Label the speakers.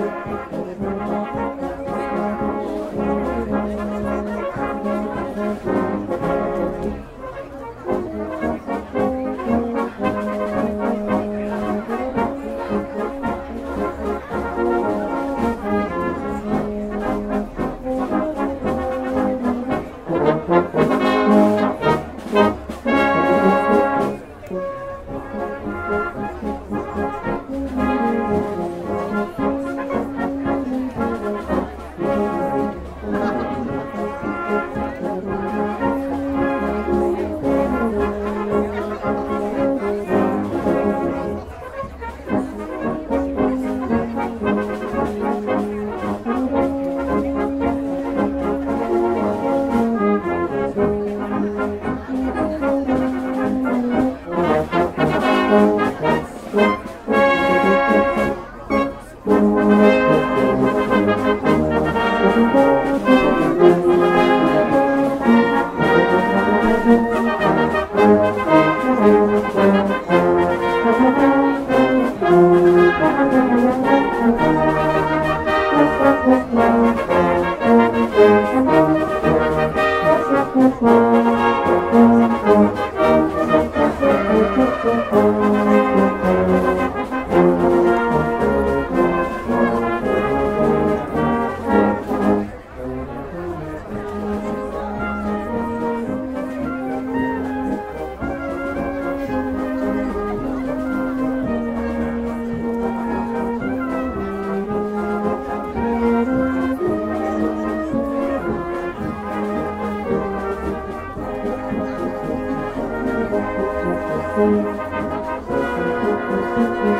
Speaker 1: Gracias.
Speaker 2: Thank you. Thank you.